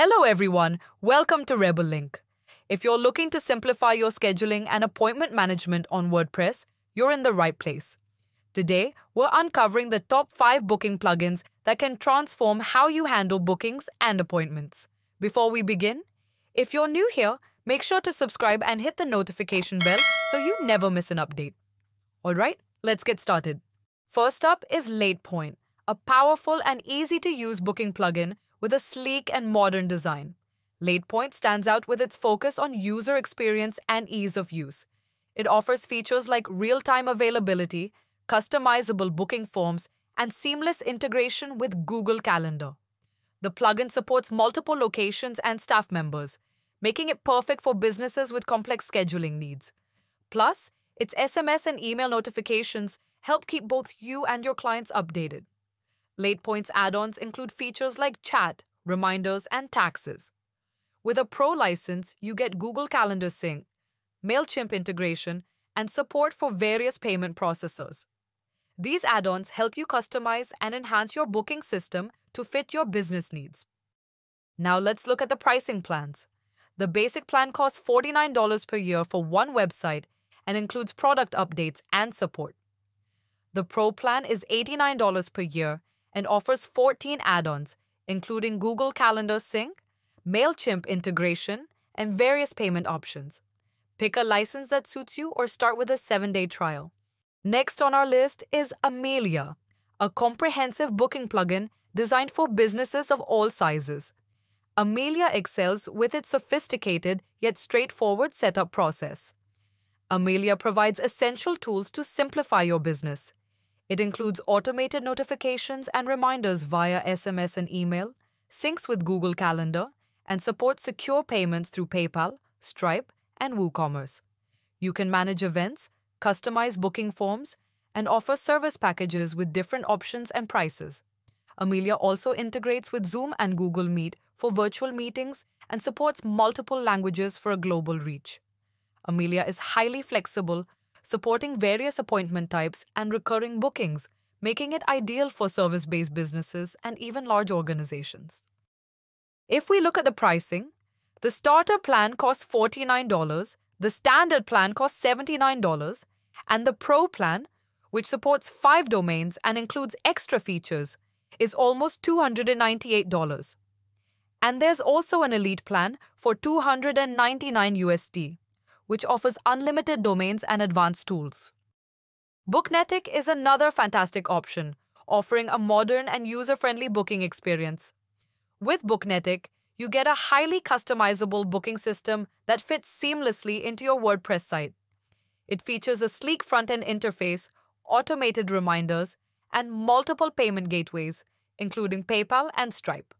Hello everyone, welcome to Rebel Link. If you're looking to simplify your scheduling and appointment management on WordPress, you're in the right place. Today, we're uncovering the top 5 booking plugins that can transform how you handle bookings and appointments. Before we begin, if you're new here, make sure to subscribe and hit the notification bell so you never miss an update. Alright, let's get started. First up is LatePoint, a powerful and easy to use booking plugin with a sleek and modern design. LatePoint stands out with its focus on user experience and ease of use. It offers features like real time availability, customizable booking forms, and seamless integration with Google Calendar. The plugin supports multiple locations and staff members, making it perfect for businesses with complex scheduling needs. Plus, its SMS and email notifications help keep both you and your clients updated. LatePoint's add ons include features like chat, reminders, and taxes. With a Pro license, you get Google Calendar Sync, MailChimp integration, and support for various payment processors. These add ons help you customize and enhance your booking system to fit your business needs. Now let's look at the pricing plans. The basic plan costs $49 per year for one website and includes product updates and support. The Pro plan is $89 per year and offers 14 add ons, including Google Calendar Sync, MailChimp integration, and various payment options. Pick a license that suits you or start with a seven day trial. Next on our list is Amelia, a comprehensive booking plugin designed for businesses of all sizes. Amelia excels with its sophisticated yet straightforward setup process. Amelia provides essential tools to simplify your business. It includes automated notifications and reminders via SMS and email, syncs with Google Calendar, and supports secure payments through PayPal, Stripe, and WooCommerce. You can manage events, customize booking forms, and offer service packages with different options and prices. Amelia also integrates with Zoom and Google Meet for virtual meetings and supports multiple languages for a global reach. Amelia is highly flexible supporting various appointment types and recurring bookings, making it ideal for service based businesses and even large organizations. If we look at the pricing, the starter plan costs $49, the standard plan costs $79, and the pro plan, which supports five domains and includes extra features, is almost $298. And there's also an elite plan for 299 USD which offers unlimited domains and advanced tools. Booknetic is another fantastic option, offering a modern and user friendly booking experience. With Booknetic, you get a highly customizable booking system that fits seamlessly into your WordPress site. It features a sleek front end interface, automated reminders, and multiple payment gateways, including PayPal and Stripe.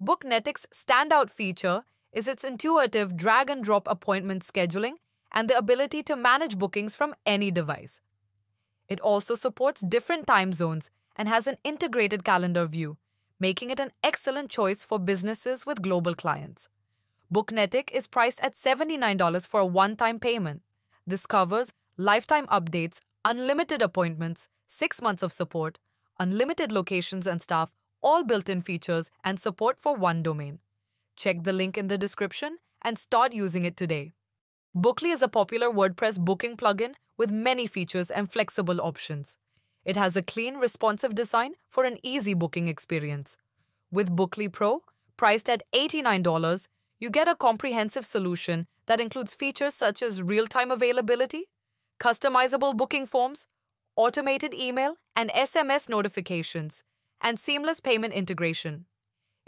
Booknetic's standout feature is its intuitive drag and drop appointment scheduling and the ability to manage bookings from any device. It also supports different time zones and has an integrated calendar view, making it an excellent choice for businesses with global clients. Booknetic is priced at $79 for a one time payment. This covers lifetime updates, unlimited appointments, six months of support, unlimited locations and staff, all built in features, and support for one domain. Check the link in the description and start using it today. Bookly is a popular WordPress booking plugin with many features and flexible options. It has a clean, responsive design for an easy booking experience. With Bookly Pro, priced at $89, you get a comprehensive solution that includes features such as real time availability, customizable booking forms, automated email and SMS notifications, and seamless payment integration.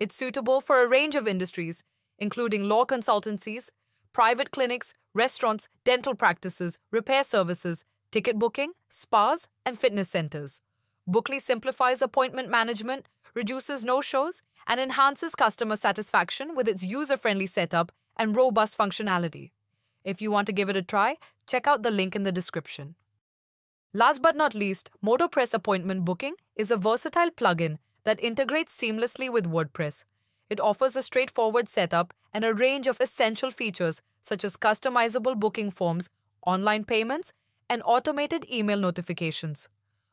It's suitable for a range of industries, including law consultancies, private clinics, restaurants, dental practices, repair services, ticket booking, spas, and fitness centers. Bookly simplifies appointment management, reduces no shows, and enhances customer satisfaction with its user friendly setup and robust functionality. If you want to give it a try, check out the link in the description. Last but not least, MotoPress Appointment Booking is a versatile plugin that integrates seamlessly with WordPress. It offers a straightforward setup and a range of essential features such as customizable booking forms, online payments, and automated email notifications.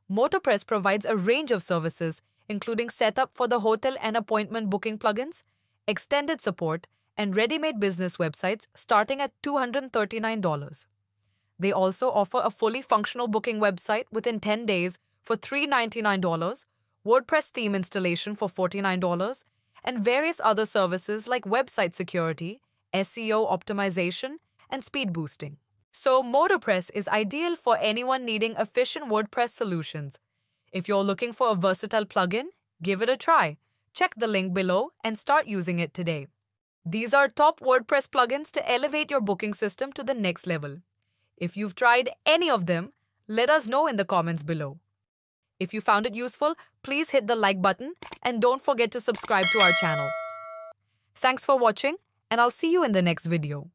MotoPress provides a range of services, including setup for the hotel and appointment booking plugins, extended support, and ready-made business websites starting at $239. They also offer a fully functional booking website within 10 days for $399, WordPress theme installation for $49, and various other services like website security, SEO optimization, and speed boosting. So, MotoPress is ideal for anyone needing efficient WordPress solutions. If you're looking for a versatile plugin, give it a try. Check the link below and start using it today. These are top WordPress plugins to elevate your booking system to the next level. If you've tried any of them, let us know in the comments below. If you found it useful, please hit the like button and don't forget to subscribe to our channel. Thanks for watching and I'll see you in the next video.